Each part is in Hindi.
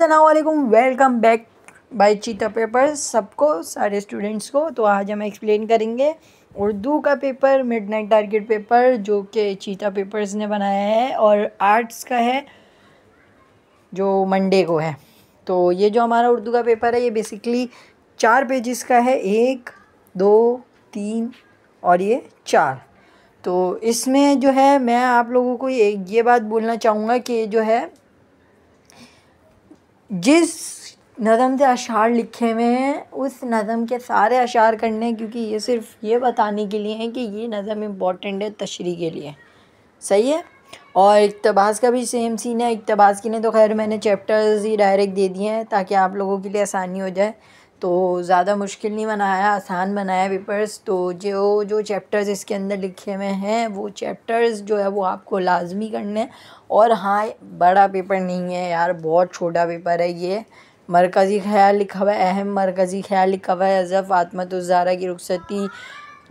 असलकुम वेलकम बैक बाय चीता पेपर सबको, सारे स्टूडेंट्स को। तो आज हम एक्सप्लेन करेंगे उर्दू का पेपर मिडनाइट टारगेट पेपर जो कि चीता पेपर्स ने बनाया है और आर्ट्स का है, जो मंडे को है। तो ये जो हमारा उर्दू का पेपर है, ये बेसिकली चार पेजेस का है। एक, दो, तीन और ये चार। तो इसमें जो है, मैं आप लोगों को ये ये बात बोलना चाहूँगा कि जो है जिस नज़म से अशार लिखे हुए हैं, उस नज़म के सारे अशार करने क्योंकि ये सिर्फ़ ये बताने के लिए हैं कि ये नज़म इंपॉर्टेंट है तशरी के लिए। सही है? और इकतबास का भी सेम सीन है। इकतबास की ने तो खैर मैंने चैप्टर्स ही डायरेक्ट दे दिए हैं, ताकि आप लोगों के लिए आसानी हो जाए। तो ज़्यादा मुश्किल नहीं बनाया, आसान बनाया पेपर्स तो जो जो चैप्टर्स इसके अंदर लिखे हुए हैं, वो चैप्टर्स जो है वो आपको लाजमी करने और हाँ बड़ा पेपर नहीं है यार, बहुत छोटा पेपर है ये। मरकज़ी ख्याल लिखा हुआ है, अहम मरकज़ी ख्याल लिखा हुआ है, अज़फ़ आत्मतुज़ारा की रुखसती,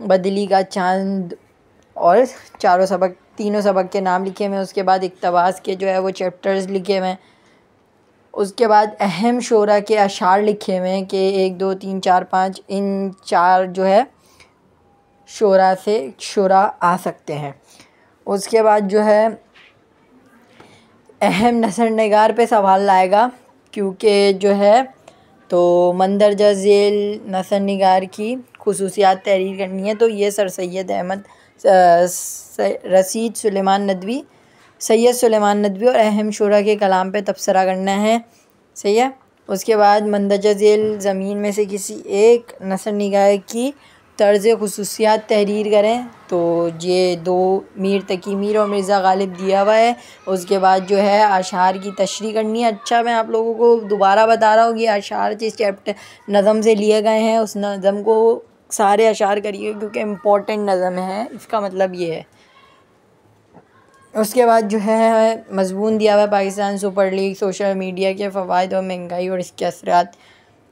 बदली का चाँद और चारों सबक, तीनों सबक के नाम लिखे हुए हैं। उसके बाद इकतबास के जो है वो चैप्टर्स लिखे हुए हैं। उसके बाद अहम शोरा के अशार लिखे हुए हैं कि एक, दो, तीन, चार, पाँच, इन चार जो है, शोरा से शोरा आ सकते हैं। उसके बाद जो है, अहम नसर नगार पे सवाल लाएगा, क्योंकि जो है तो मंदरजा झेल नसर नगार की खसूसियात तहरीर करनी है तो ये सर सैद अहमद रसीद सुलेमान नदवी सैयद सुलेमान नदवी और अहम शुरा के कलाम पे तबसरा करना है। सही है? उसके बाद मंदजा झेल ज़मीन में से किसी एक नसर निगाह की तर्ज खसूसियात तहरीर करें तो ये दो मीर तकी मीर और मिर्ज़ा गालिब दिया हुआ है। उसके बाद जो है अशार की तशरी करनी है। अच्छा मैं आप लोगों को दोबारा बता रहा हूँ कि अशार जिस चैप्टर नज़म से लिए गए हैं, उस नज़म को सारे अशार करिए, क्योंकि इम्पोर्टेंट नज़म है। इसका मतलब ये है। उसके बाद जो है मजमून दिया हुआ है Pakistan super league, social media के फ़वाद और महँगाई और इसके असरात।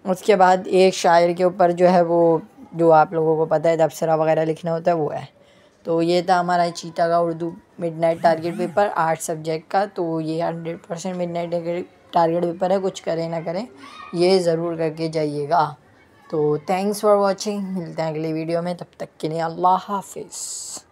उसके बाद एक शायर के ऊपर जो है, वो जो आप लोगों को पता है तबसरा वगैरह लिखना होता है, वो है। तो ये था हमारा चीता का Urdu midnight target paper art subject का। तो ये hundred percent midnight target paper है, कुछ करें, ना करें, ये ज़रूर करके जाइएगा। तो थैंक्स फॉर वॉचिंग मिलते हैं अगली वीडियो में, तब तक के लिए अल्लाह हाफिज़।